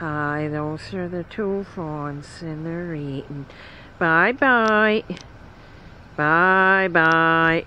Hi, those are the two fawns and they're eating. Bye bye. Bye bye.